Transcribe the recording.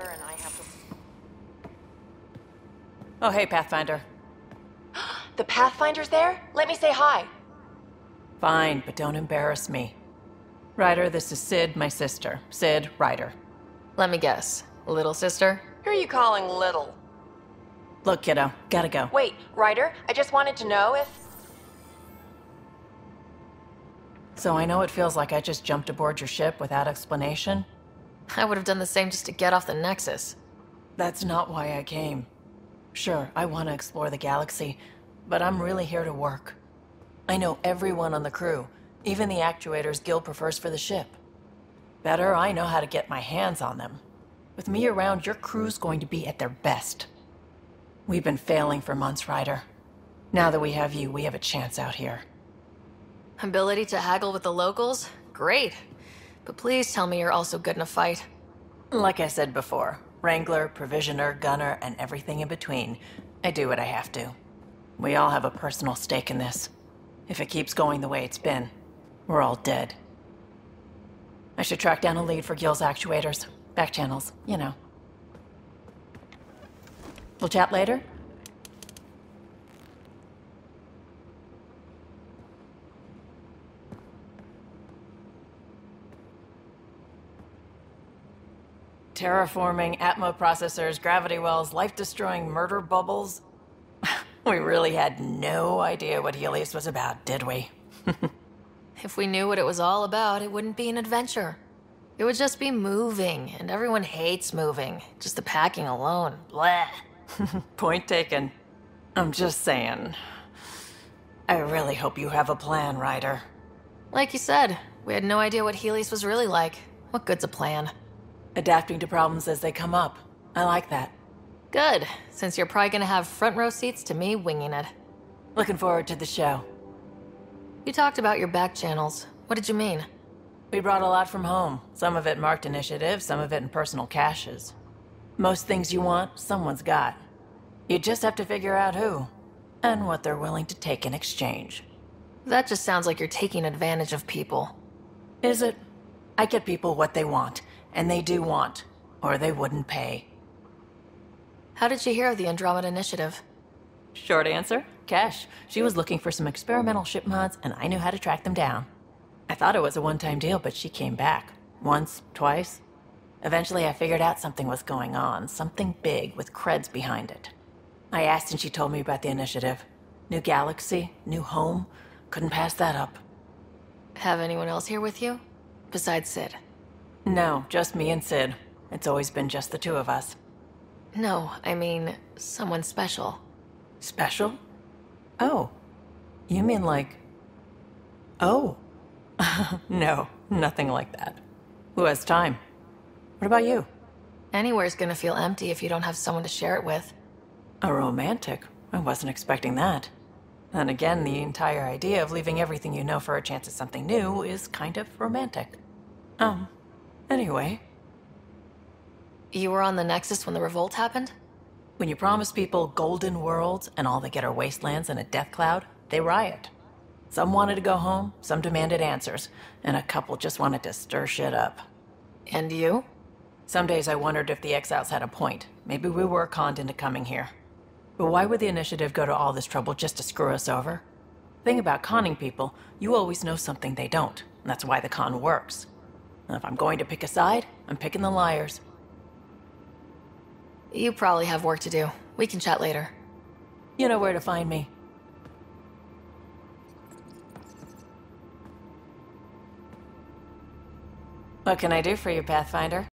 and I have to. Oh, hey, Pathfinder. The Pathfinder's there? Let me say hi. Fine, but don't embarrass me. Ryder, this is Sid, my sister. Sid, Ryder. Let me guess. Little sister? Who are you calling little? Look, kiddo, gotta go. Wait, Ryder, I just wanted to know if. So I know it feels like I just jumped aboard your ship without explanation. I would have done the same just to get off the Nexus. That's not why I came. Sure, I want to explore the galaxy, but I'm really here to work. I know everyone on the crew, even the actuators Gil prefers for the ship. Better, I know how to get my hands on them. With me around, your crew's going to be at their best. We've been failing for months, Ryder. Now that we have you, we have a chance out here. Ability to haggle with the locals? Great. But please tell me you're also good in a fight. Like I said before, Wrangler, Provisioner, Gunner, and everything in between. I do what I have to. We all have a personal stake in this. If it keeps going the way it's been, we're all dead. I should track down a lead for Gil's actuators. Back channels, you know. We'll chat later? Terraforming, Atmo processors, gravity wells, life-destroying murder bubbles. we really had no idea what Heleus was about, did we? if we knew what it was all about, it wouldn't be an adventure. It would just be moving, and everyone hates moving. Just the packing alone. Blah. Point taken. I'm just saying. I really hope you have a plan, Ryder. Like you said, we had no idea what Heleus was really like. What good's a plan? Adapting to problems as they come up. I like that. Good, since you're probably gonna have front row seats to me winging it. Looking forward to the show. You talked about your back channels. What did you mean? We brought a lot from home. Some of it marked initiative, some of it in personal caches. Most things you want, someone's got. You just have to figure out who, and what they're willing to take in exchange. That just sounds like you're taking advantage of people. Is it? I get people what they want, and they do want, or they wouldn't pay. How did you hear of the Andromeda Initiative? Short answer, Kesh. She was looking for some experimental ship mods, and I knew how to track them down. I thought it was a one-time deal, but she came back. Once, twice. Eventually I figured out something was going on, something big with creds behind it. I asked and she told me about the initiative. New galaxy, new home. Couldn't pass that up. Have anyone else here with you? Besides Sid? No, just me and Sid. It's always been just the two of us. No, I mean, someone special. Special? Oh. You mean like... Oh. no, nothing like that. Who has time? What about you? Anywhere's gonna feel empty if you don't have someone to share it with. A romantic? I wasn't expecting that. Then again, the entire idea of leaving everything you know for a chance at something new is kind of romantic. Um, anyway. You were on the Nexus when the revolt happened? When you promise people golden worlds and all they get are wastelands and a death cloud, they riot. Some wanted to go home, some demanded answers, and a couple just wanted to stir shit up. And you? Some days I wondered if the exiles had a point. Maybe we were conned into coming here. But why would the initiative go to all this trouble just to screw us over? Thing about conning people, you always know something they don't, and that's why the con works. If I'm going to pick a side, I'm picking the liars. You probably have work to do. We can chat later. You know where to find me. What can I do for you, Pathfinder?